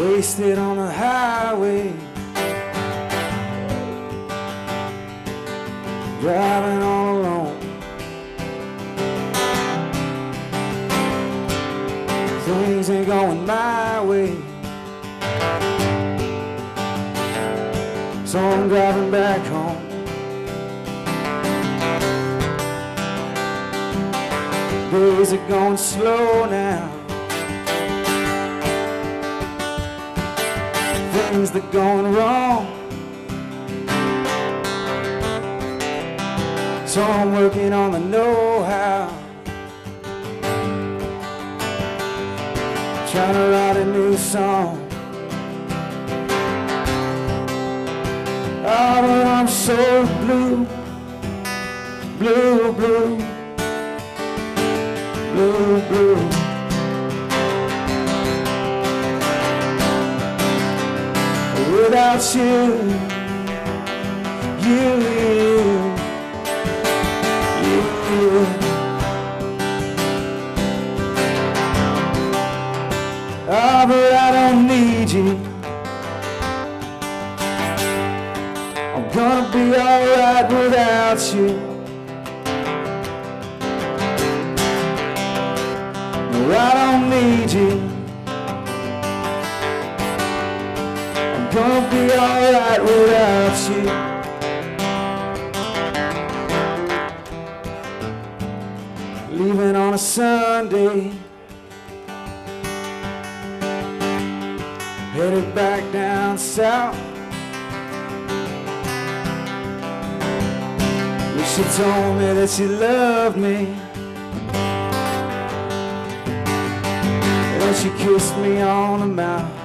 wasted on the highway. Driving all alone. Things ain't going my way. So I'm driving back home. Days are going slow now. Things that going wrong. So I'm working on the know-how. Trying to write a new song. Oh, but I'm so blue, blue, blue, blue, blue. Without you, you, you, you. Ah, but I don't need you. I'm gonna be alright without you. No, I don't need you. Be alright without you. Leaving on a Sunday. Headed back down south. She told me that she loved me. And she kissed me on the mouth.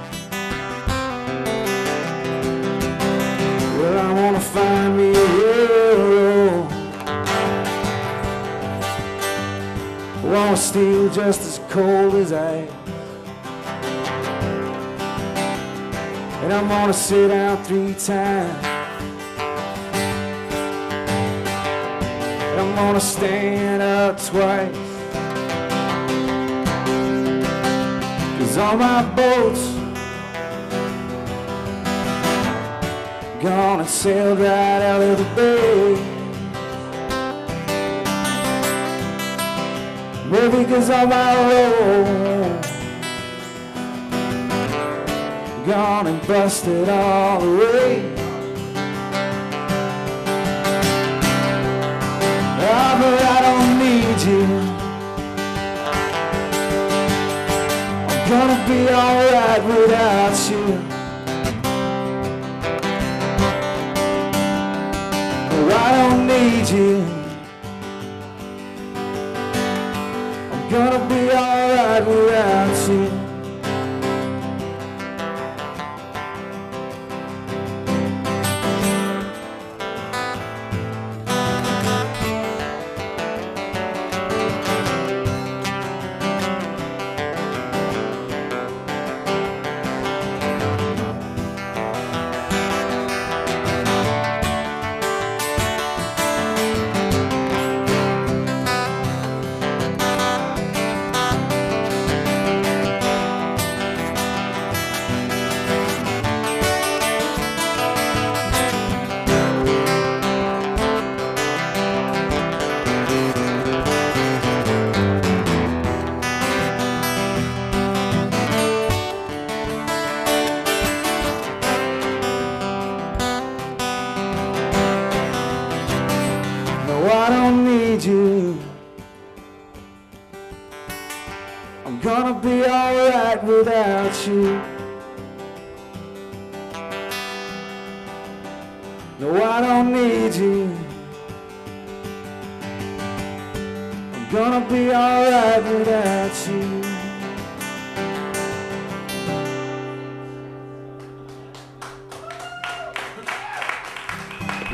Steel just as cold as ice. And I'm gonna sit down three times. And I'm gonna stand up twice. Cause all my boats gonna sail right out of the bay. Cause all my roads gone and busted all the way. Ah, but I don't need you. I'm gonna be alright without you. I don't need you. Gonna be alright without you. You. I'm gonna be alright without you. No, I don't need you. I'm gonna be alright without you.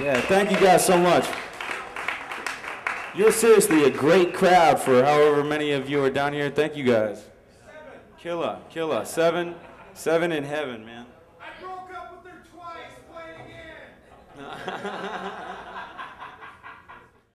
Yeah, thank you guys so much. You're seriously a great crowd for however many of you are down here. Thank you guys. Killer, killer. Seven, seven in heaven, man. I broke up with her twice, play it again.